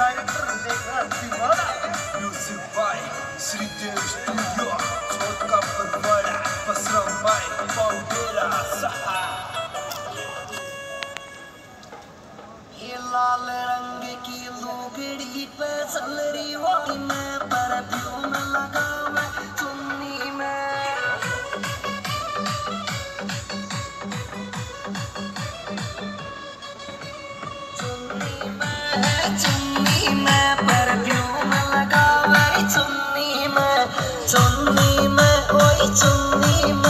शायर देखा दीवाना म्यूज़िक बाय श्रीदेव स्टूडियो छोटका परवाड़ा पसरम बाय पाउडेरा सहा ये लाल रंग की लुगड़ी पे चल रही वाली मैं তুমি